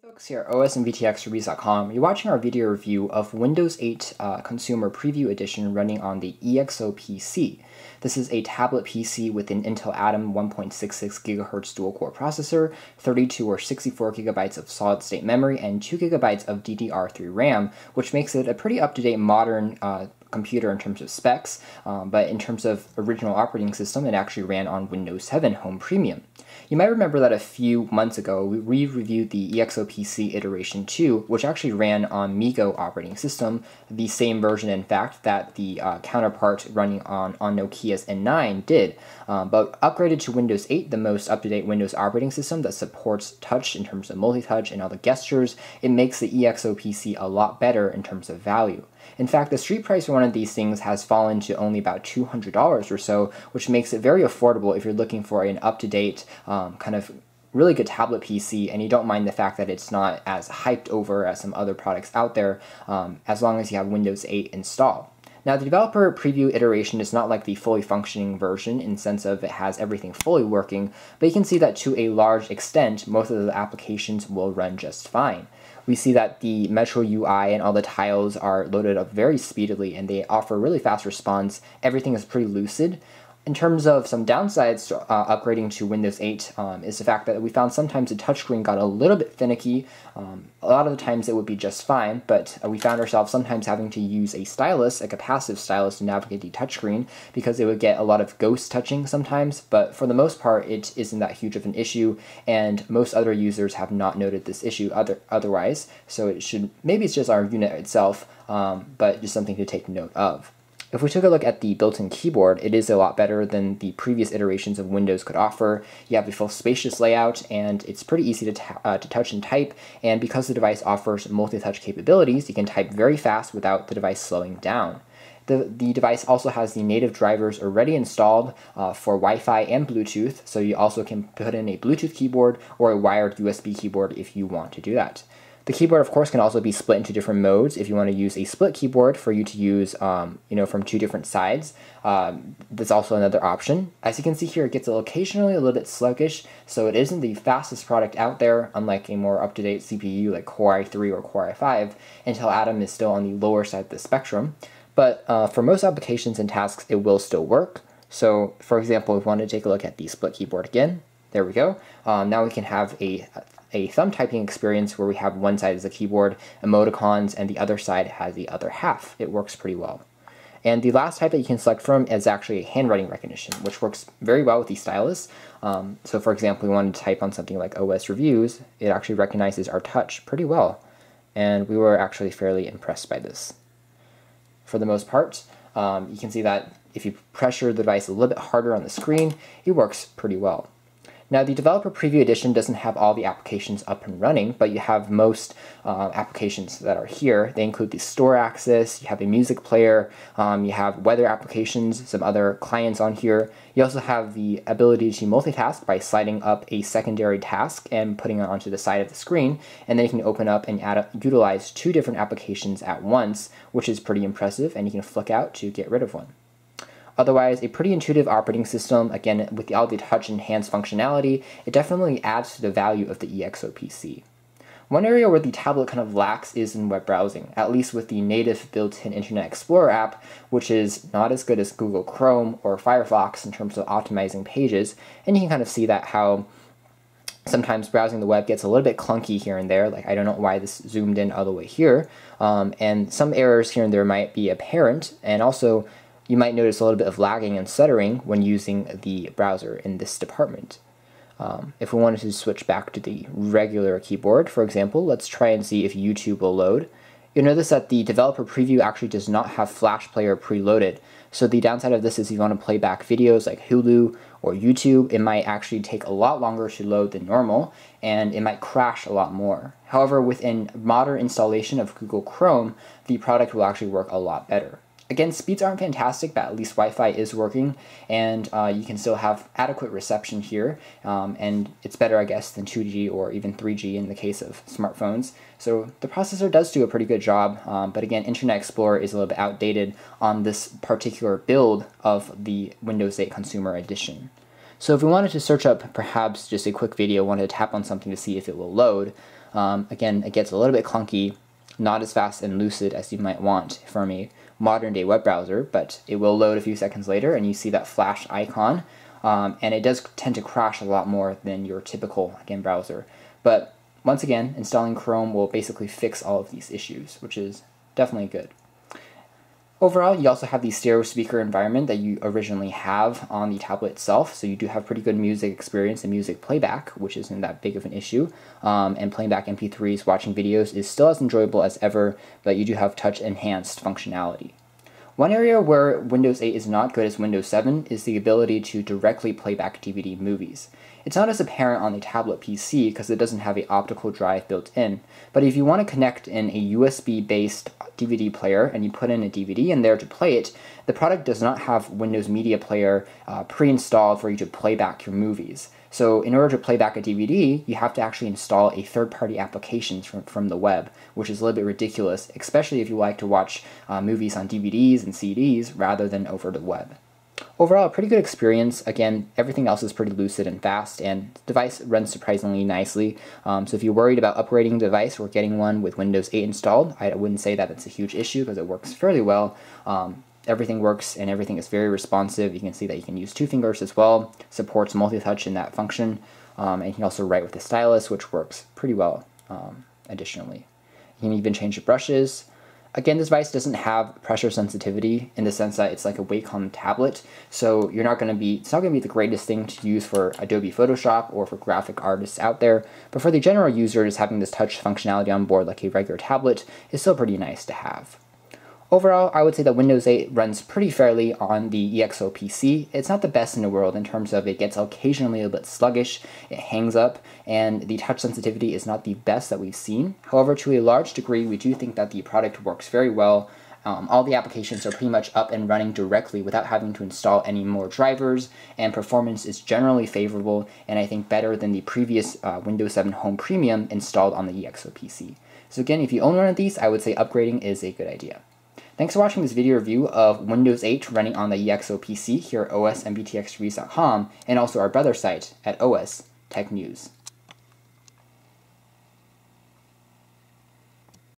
Folks here at OS you're watching our video review of Windows 8 uh, Consumer Preview Edition running on the EXO PC. This is a tablet PC with an Intel Atom 1.66 GHz dual-core processor, 32 or 64 gigabytes of solid-state memory, and 2 gigabytes of DDR3 RAM, which makes it a pretty up-to-date modern uh, computer in terms of specs, um, but in terms of original operating system, it actually ran on Windows 7 Home Premium. You might remember that a few months ago we reviewed the EXOPC iteration 2, which actually ran on MeeGo operating system, the same version in fact that the uh, counterpart running on, on Nokia's N9 did, um, but upgraded to Windows 8, the most up-to-date Windows operating system that supports touch in terms of multi-touch and all the gestures, it makes the EXOPC a lot better in terms of value. In fact, the street price for one of these things has fallen to only about $200 or so, which makes it very affordable if you're looking for an up-to-date um, kind of really good tablet PC and you don't mind the fact that it's not as hyped over as some other products out there um, as long as you have Windows 8 installed. Now the developer preview iteration is not like the fully functioning version in sense of it has everything fully working, but you can see that to a large extent most of the applications will run just fine we see that the Metro UI and all the tiles are loaded up very speedily and they offer really fast response. Everything is pretty lucid. In terms of some downsides to uh, upgrading to Windows 8 um, is the fact that we found sometimes the touchscreen got a little bit finicky. Um, a lot of the times it would be just fine, but uh, we found ourselves sometimes having to use a stylus, like a passive stylus, to navigate the touchscreen because it would get a lot of ghost touching sometimes. But for the most part, it isn't that huge of an issue, and most other users have not noted this issue other otherwise. So it should maybe it's just our unit itself, um, but just something to take note of. If we took a look at the built-in keyboard, it is a lot better than the previous iterations of Windows could offer. You have a full spacious layout, and it's pretty easy to, uh, to touch and type, and because the device offers multi-touch capabilities, you can type very fast without the device slowing down. The, the device also has the native drivers already installed uh, for Wi-Fi and Bluetooth, so you also can put in a Bluetooth keyboard or a wired USB keyboard if you want to do that. The keyboard, of course, can also be split into different modes. If you want to use a split keyboard for you to use, um, you know, from two different sides, um, that's also another option. As you can see here, it gets occasionally a little bit sluggish, so it isn't the fastest product out there, unlike a more up-to-date CPU like Core i3 or Core i5. Intel Atom is still on the lower side of the spectrum, but uh, for most applications and tasks, it will still work. So, for example, if we want to take a look at the split keyboard again, there we go. Um, now we can have a a thumb typing experience where we have one side is a keyboard, emoticons, and the other side has the other half. It works pretty well. And the last type that you can select from is actually a handwriting recognition, which works very well with the stylus. Um, so for example, we wanted to type on something like OS reviews, it actually recognizes our touch pretty well. And we were actually fairly impressed by this. For the most part, um, you can see that if you pressure the device a little bit harder on the screen, it works pretty well. Now the Developer Preview Edition doesn't have all the applications up and running, but you have most uh, applications that are here. They include the store access, you have a music player, um, you have weather applications, some other clients on here. You also have the ability to multitask by sliding up a secondary task and putting it onto the side of the screen, and then you can open up and add, utilize two different applications at once, which is pretty impressive, and you can flick out to get rid of one. Otherwise, a pretty intuitive operating system, again, with all the touch enhanced functionality, it definitely adds to the value of the EXOPC. One area where the tablet kind of lacks is in web browsing, at least with the native built-in Internet Explorer app, which is not as good as Google Chrome or Firefox in terms of optimizing pages, and you can kind of see that how sometimes browsing the web gets a little bit clunky here and there, like I don't know why this zoomed in all the way here, um, and some errors here and there might be apparent, and also you might notice a little bit of lagging and stuttering when using the browser in this department. Um, if we wanted to switch back to the regular keyboard, for example, let's try and see if YouTube will load. You'll notice that the developer preview actually does not have Flash Player preloaded. So the downside of this is if you want to play back videos like Hulu or YouTube, it might actually take a lot longer to load than normal, and it might crash a lot more. However, within modern installation of Google Chrome, the product will actually work a lot better. Again, speeds aren't fantastic, but at least Wi-Fi is working, and uh, you can still have adequate reception here, um, and it's better, I guess, than 2G or even 3G in the case of smartphones. So the processor does do a pretty good job, um, but again, Internet Explorer is a little bit outdated on this particular build of the Windows 8 Consumer Edition. So if we wanted to search up perhaps just a quick video, wanted to tap on something to see if it will load, Um, again, it gets a little bit clunky, not as fast and lucid as you might want from a modern day web browser, but it will load a few seconds later and you see that flash icon. Um, and it does tend to crash a lot more than your typical again browser. But once again, installing Chrome will basically fix all of these issues, which is definitely good. Overall, you also have the stereo speaker environment that you originally have on the tablet itself, so you do have pretty good music experience and music playback, which isn't that big of an issue. Um, and playing back MP3s, watching videos is still as enjoyable as ever, but you do have touch enhanced functionality. One area where Windows 8 is not good as Windows 7 is the ability to directly play back DVD movies. It's not as apparent on the tablet PC because it doesn't have an optical drive built in, but if you want to connect in a USB based DVD player and you put in a DVD in there to play it, the product does not have Windows Media Player uh, pre installed for you to play back your movies. So, in order to play back a DVD, you have to actually install a third party application from, from the web, which is a little bit ridiculous, especially if you like to watch uh, movies on DVDs and CDs rather than over the web. Overall, a pretty good experience. Again, everything else is pretty lucid and fast, and the device runs surprisingly nicely. Um, so if you're worried about upgrading the device or getting one with Windows 8 installed, I wouldn't say that it's a huge issue because it works fairly well. Um, everything works and everything is very responsive. You can see that you can use two fingers as well, supports multi-touch in that function, um, and you can also write with the stylus, which works pretty well um, additionally. You can even change the brushes, Again, this device doesn't have pressure sensitivity in the sense that it's like a Wacom tablet, so you're not going to be, it's not going to be the greatest thing to use for Adobe Photoshop or for graphic artists out there, but for the general user, just having this touch functionality on board like a regular tablet is still pretty nice to have. Overall, I would say that Windows 8 runs pretty fairly on the EXO PC. It's not the best in the world in terms of it gets occasionally a bit sluggish, it hangs up, and the touch sensitivity is not the best that we've seen. However, to a large degree, we do think that the product works very well. Um, all the applications are pretty much up and running directly without having to install any more drivers, and performance is generally favorable and I think better than the previous uh, Windows 7 Home Premium installed on the EXO PC. So again, if you own one of these, I would say upgrading is a good idea. Thanks for watching this video review of Windows 8 running on the EXO PC here at osmbtxreviews.com and also our brother site at OS Tech News.